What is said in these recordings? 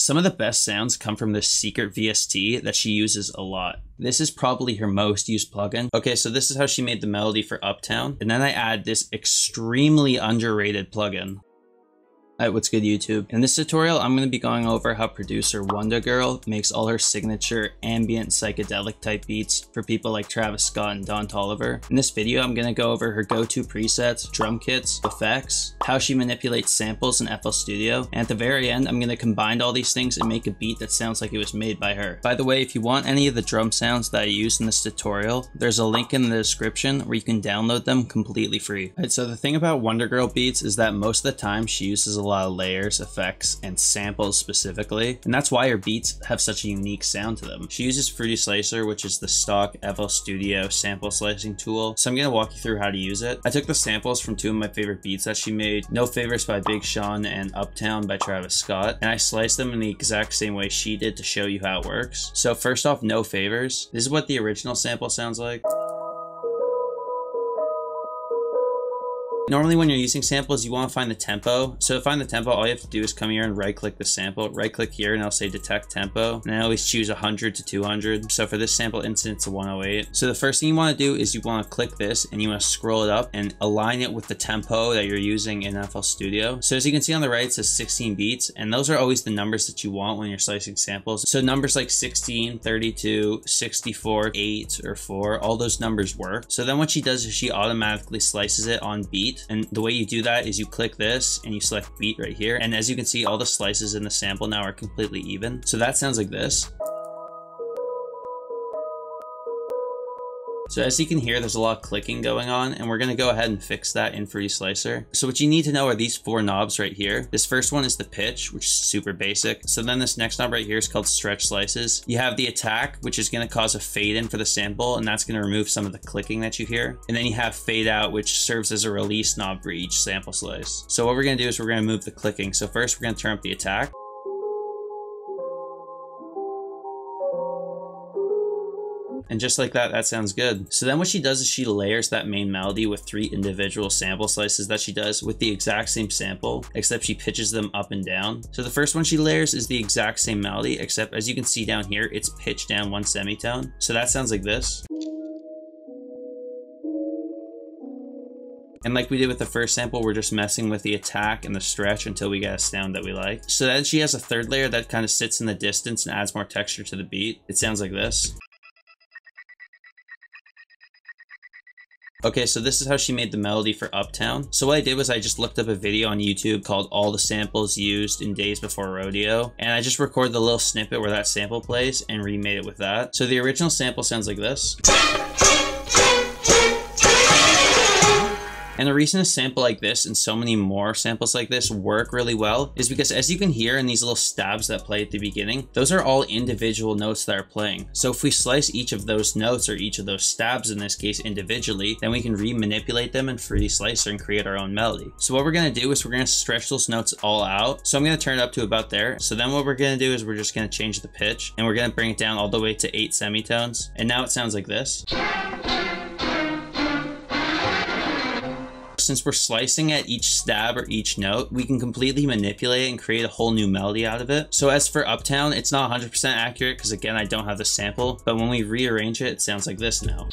Some of the best sounds come from this secret VST that she uses a lot. This is probably her most used plugin. Okay, so this is how she made the melody for Uptown. And then I add this extremely underrated plugin. Alright, what's good YouTube? In this tutorial, I'm going to be going over how producer Wondagurl makes all her signature ambient psychedelic type beats for people like Travis Scott and Don Toliver. In this video, I'm going to go over her go-to presets, drum kits, effects, how she manipulates samples in FL Studio, and at the very end, I'm going to combine all these things and make a beat that sounds like it was made by her. By the way, if you want any of the drum sounds that I used in this tutorial, there's a link in the description where you can download them completely free. Alright, so the thing about Wondagurl beats is that most of the time she uses a lot of layers, effects, and samples specifically, and that's why her beats have such a unique sound to them. She uses Fruity Slicer, which is the stock FL Studio sample slicing tool, so I'm to walk you through how to use it. I took the samples from two of my favorite beats that she made, No Favors by Big Sean and Uptown by Travis Scott, and I sliced them in the exact same way she did to show you how it works. So first off, No Favors. This is what the original sample sounds like. Normally when you're using samples, you want to find the tempo. So to find the tempo, all you have to do is come here and right click the sample, right click here and I'll say detect tempo. And I always choose 100 to 200. So for this sample instance, it's 108. So the first thing you want to do is you want to click this and you want to scroll it up and align it with the tempo that you're using in FL Studio. So as you can see on the right, it says 16 beats and those are always the numbers that you want when you're slicing samples. So numbers like 16, 32, 64, 8, or 4, all those numbers work. So then what she does is she automatically slices it on beat and the way you do that is you click this and you select beat right here. And as you can see, all the slices in the sample now are completely even. So that sounds like this. So as you can hear, there's a lot of clicking going on, and we're gonna go ahead and fix that in Fruity Slicer. So what you need to know are these four knobs right here. This first one is the pitch, which is super basic. So then this next knob right here is called stretch slices. You have the attack, which is gonna cause a fade in for the sample, and that's gonna remove some of the clicking that you hear. And then you have fade out, which serves as a release knob for each sample slice. So what we're gonna do is we're gonna move the clicking. So first we're gonna turn up the attack. And just like that, that sounds good. So then what she does is she layers that main melody with three individual sample slices that she does with the exact same sample, except she pitches them up and down. So the first one she layers is the exact same melody, except as you can see down here, it's pitched down one semitone. So that sounds like this. And like we did with the first sample, we're just messing with the attack and the stretch until we get a sound that we like. So then she has a third layer that kind of sits in the distance and adds more texture to the beat. It sounds like this. Okay, so this is how she made the melody for Uptown. So what I did was I just looked up a video on YouTube called All the Samples Used in Days Before Rodeo, and I just recorded the little snippet where that sample plays and remade it with that. So the original sample sounds like this. And the reason a sample like this and so many more samples like this work really well is because as you can hear in these little stabs that play at the beginning, those are all individual notes that are playing. So if we slice each of those notes or each of those stabs in this case individually, then we can re-manipulate them in Fruity Slicer and create our own melody. So what we're to do is we're going to stretch those notes all out. So I'm going to turn it up to about there. So then what we're going to do is we're just going to change the pitch and we're going to bring it down all the way to eight semitones. And now it sounds like this. Since we're slicing at each stab or each note, we can completely manipulate it and create a whole new melody out of it. So as for Uptown, it's not 100% accurate because again, I don't have the sample, but when we rearrange it, it sounds like this now.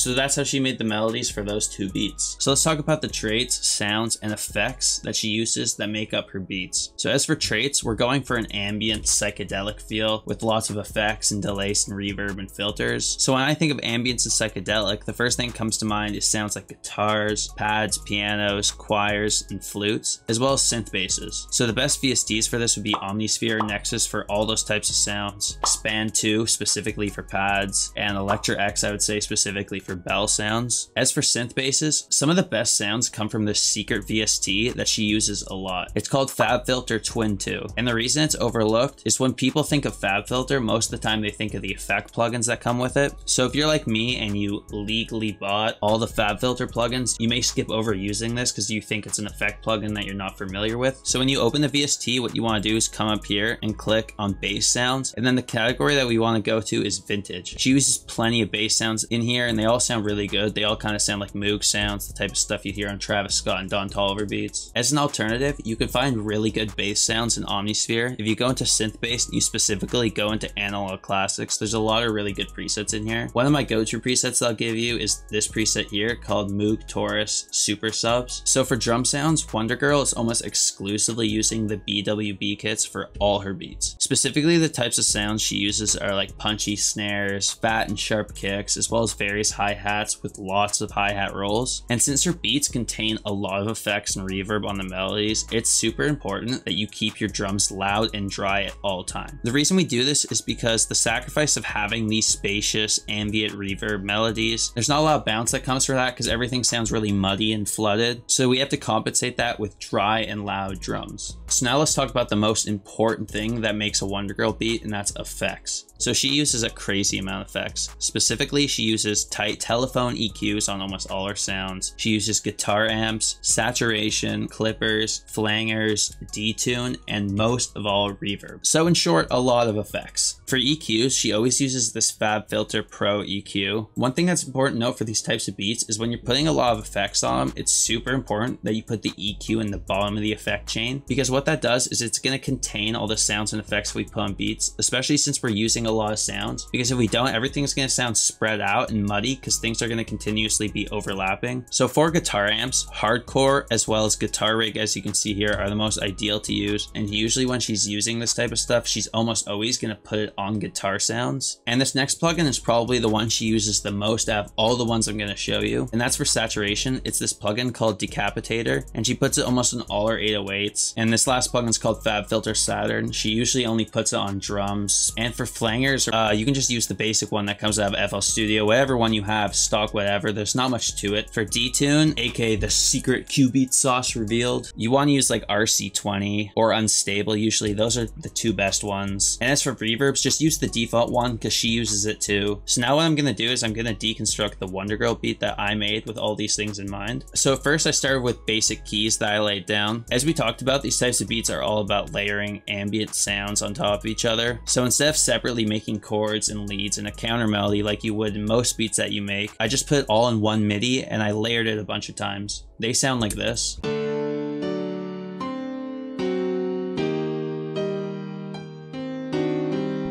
So that's how she made the melodies for those two beats. So let's talk about the traits, sounds, and effects that she uses that make up her beats. So as for traits, we're going for an ambient psychedelic feel with lots of effects and delays and reverb and filters. So when I think of ambience and psychedelic, the first thing that comes to mind is sounds like guitars, pads, pianos, choirs, and flutes, as well as synth basses. So the best VSTs for this would be Omnisphere, Nexus for all those types of sounds, Span 2 specifically for pads, and Electra X I would say specifically for for bell sounds. As for synth basses, some of the best sounds come from this secret VST that she uses a lot. It's called FabFilter Twin 2, and the reason it's overlooked is when people think of FabFilter, most of the time they think of the effect plugins that come with it. So if you're like me and you legally bought all the FabFilter plugins, you may skip over using this because you think it's an effect plugin that you're not familiar with. So when you open the VST, what you want to do is come up here and click on bass sounds, and then the category that we want to go to is vintage. She uses plenty of bass sounds in here, and they all all sound really good. They all kind of sound like Moog sounds, the type of stuff you hear on Travis Scott and Don Toliver beats. As an alternative, you can find really good bass sounds in Omnisphere. If you go into synth bass you specifically go into analog classics, there's a lot of really good presets in here. One of my go-to presets I'll give you is this preset here called Moog Taurus Super Subs. So for drum sounds, Wondagurl is almost exclusively using the BWB kits for all her beats. Specifically, the types of sounds she uses are like punchy snares, fat and sharp kicks, as well as various hi-hats with lots of hi-hat rolls. And since her beats contain a lot of effects and reverb on the melodies, it's super important that you keep your drums loud and dry at all times. The reason we do this is because the sacrifice of having these spacious ambient reverb melodies, there's not a lot of bounce that comes from that because everything sounds really muddy and flooded. So we have to compensate that with dry and loud drums. So now let's talk about the most important thing that makes a Wondagurl beat and that's effects. So she uses a crazy amount of effects. Specifically, she uses tight telephone EQs on almost all her sounds. She uses guitar amps, saturation, clippers, flangers, detune, and most of all reverb. So in short, a lot of effects. For EQs, she always uses this FabFilter Pro EQ. One thing that's important to note for these types of beats is when you're putting a lot of effects on them, it's super important that you put the EQ in the bottom of the effect chain because what that does is it's going to contain all the sounds and effects we put on beats, especially since we're using a lot of sounds. Because if we don't, everything's going to sound spread out and muddy because things are going to continuously be overlapping. So for guitar amps, hardcore as well as guitar rig, as you can see here, are the most ideal to use. And usually when she's using this type of stuff, she's almost always going to put it on guitar sounds. And this next plugin is probably the one she uses the most out of all the ones I'm going to show you. And that's for saturation. It's this plugin called Decapitator, and she puts it almost on all her 808s. And this last plugin is called Fab Filter Saturn. She usually only puts it on drums. And for flangers, uh, you can just use the basic one that comes out of FL Studio, whatever one you have, stock, whatever. There's not much to it. For detune, aka the secret Cubeatz sauce revealed, you want to use like RC20 or Unstable. Usually those are the two best ones. And as for reverbs, just use the default one because she uses it too. So now what I'm to do is I'm to deconstruct the Wondagurl beat that I made with all these things in mind. So first I started with basic keys that I laid down. As we talked about, these types of beats are all about layering ambient sounds on top of each other. So instead of separately making chords and leads and a counter melody like you would in most beats that you make, I just put it all in one MIDI and I layered it a bunch of times. They sound like this.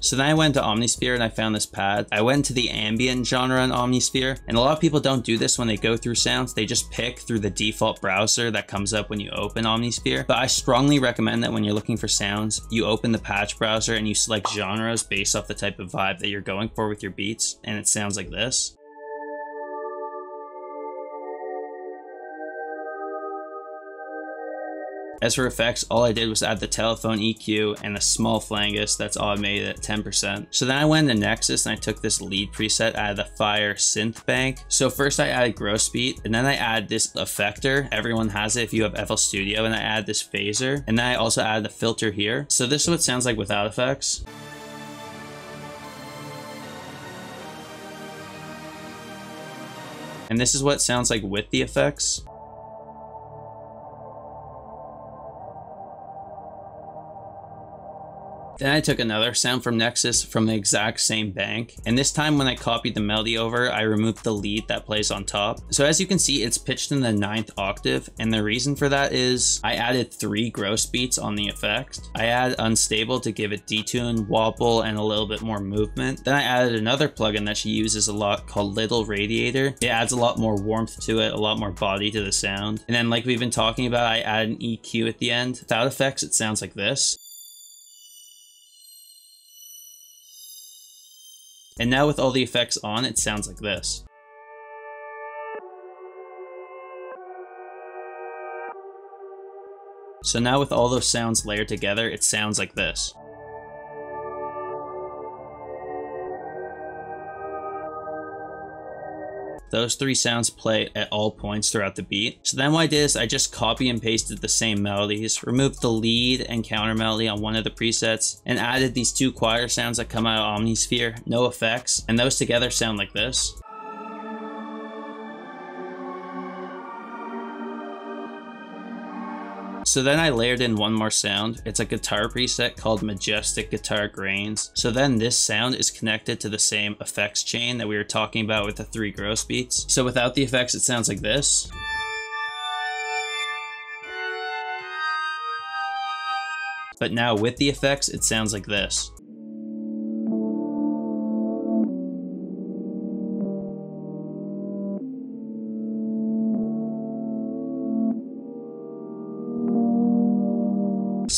So then I went to Omnisphere and I found this pad. I went to the ambient genre in Omnisphere, and a lot of people don't do this when they go through sounds. They just pick through the default browser that comes up when you open Omnisphere. But I strongly recommend that when you're looking for sounds, you open the patch browser and you select genres based off the type of vibe that you're going for with your beats, and it sounds like this. As for effects, all I did was add the telephone EQ and a small flangus that's automated at 10%. So then I went to Nexus and I took this lead preset out of the Fire synth bank. So first I added gross beat and then I add this effector. Everyone has it if you have FL Studio and I add this phaser and then I also add the filter here. So this is what sounds like without effects. And this is what sounds like with the effects. Then I took another sound from Nexus from the exact same bank. And this time when I copied the melody over, I removed the lead that plays on top. So as you can see, it's pitched in the ninth octave. And the reason for that is I added three gross beats on the effect. I add unstable to give it detune, wobble, and a little bit more movement. Then I added another plugin that she uses a lot called Little Radiator. It adds a lot more warmth to it, a lot more body to the sound. And then like we've been talking about, I add an EQ at the end. Without effects, it sounds like this. And now with all the effects on, it sounds like this. So now with all those sounds layered together, it sounds like this. Those three sounds play at all points throughout the beat. So then what I did is I just copy and pasted the same melodies, removed the lead and counter melody on one of the presets, and added these two choir sounds that come out of Omnisphere, no effects, and those together sound like this. So then I layered in one more sound. It's a guitar preset called Majestic Guitar Grains. So then this sound is connected to the same effects chain that we were talking about with the three gross beats. So without the effects, it sounds like this. But now with the effects, it sounds like this.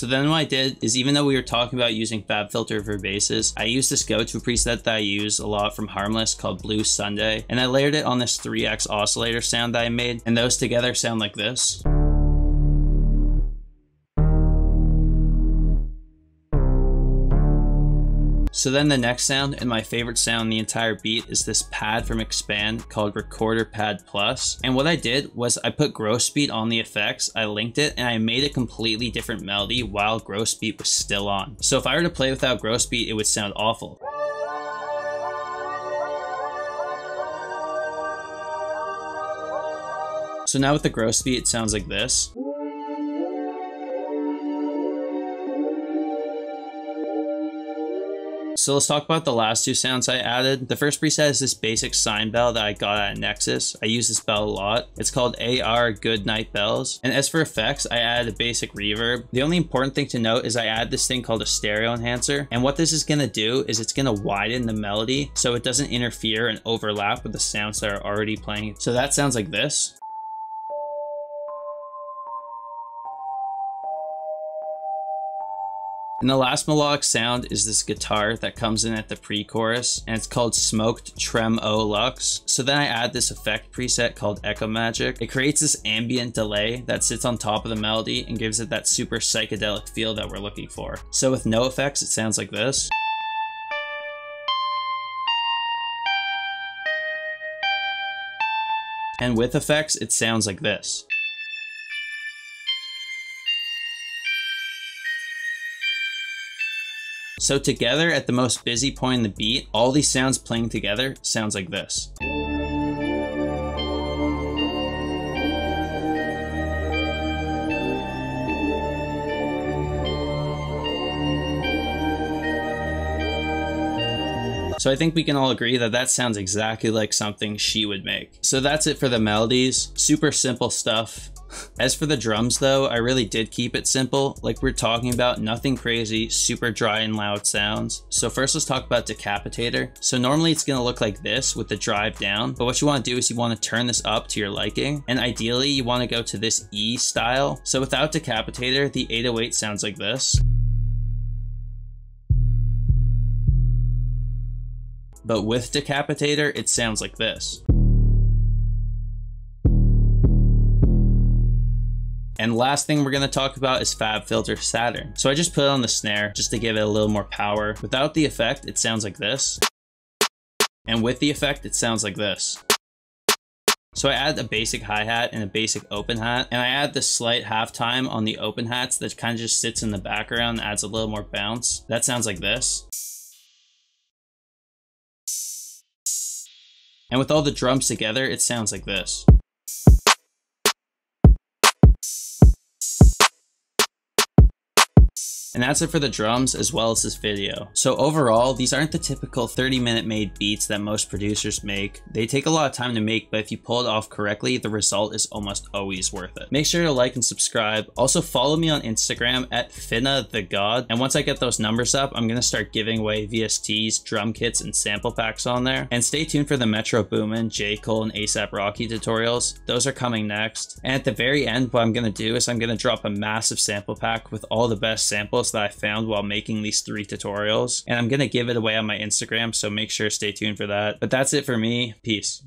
So then what I did is even though we were talking about using FabFilter for basses, I used this go-to preset that I use a lot from Harmless called Blue Sunday. And I layered it on this 3X oscillator sound that I made. And those together sound like this. So then the next sound, and my favorite sound in the entire beat, is this pad from Expand called Recorder Pad Plus. And what I did was I put Gross Beat on the effects, I linked it, and I made a completely different melody while Gross Beat was still on. So if I were to play without Gross Beat, it would sound awful. So now with the Gross Beat, it sounds like this. So let's talk about the last two sounds I added. The first preset is this basic sine bell that I got at Nexus. I use this bell a lot. It's called AR Good Night Bells. And as for effects, I added a basic reverb. The only important thing to note is I add this thing called a stereo enhancer. And what this is gonna do is it's gonna widen the melody so it doesn't interfere and overlap with the sounds that are already playing. So that sounds like this. And the last melodic sound is this guitar that comes in at the pre-chorus and it's called Smoked Trem O Lux. So then I add this effect preset called Echo Magic. It creates this ambient delay that sits on top of the melody and gives it that super psychedelic feel that we're looking for. So with no effects, it sounds like this. And with effects, it sounds like this. So together at the most busy point in the beat, all these sounds playing together sounds like this. So I think we can all agree that that sounds exactly like something she would make. So that's it for the melodies. Super simple stuff. As for the drums though, I really did keep it simple. Like we're talking about, nothing crazy, super dry and loud sounds. So first let's talk about Decapitator. So normally it's gonna look like this with the drive down, but what you wanna do is you wanna turn this up to your liking. And ideally you wanna go to this E style. So without Decapitator, the 808 sounds like this. But with Decapitator, it sounds like this. And last thing we're to talk about is FabFilter Saturn. So I just put on the snare just to give it a little more power. Without the effect, it sounds like this. And with the effect, it sounds like this. So I add a basic hi-hat and a basic open hat, and I add the slight halftime on the open hats that kind of just sits in the background, adds a little more bounce. That sounds like this. And with all the drums together, it sounds like this. And that's it for the drums as well as this video. So overall, these aren't the typical 30 minute made beats that most producers make. They take a lot of time to make, but if you pull it off correctly, the result is almost always worth it. Make sure to like and subscribe. Also follow me on Instagram at Finna the God. And once I get those numbers up, I'm gonna start giving away VSTs, drum kits, and sample packs on there. And stay tuned for the Metro Boomin, J. Cole, and ASAP Rocky tutorials. Those are coming next. And at the very end, what I'm gonna do is I'm gonna drop a massive sample pack with all the best samples that I found while making these three tutorials. And I'm going to give it away on my Instagram, so make sure to stay tuned for that. But that's it for me. Peace.